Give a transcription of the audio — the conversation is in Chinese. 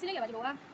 Sini ya.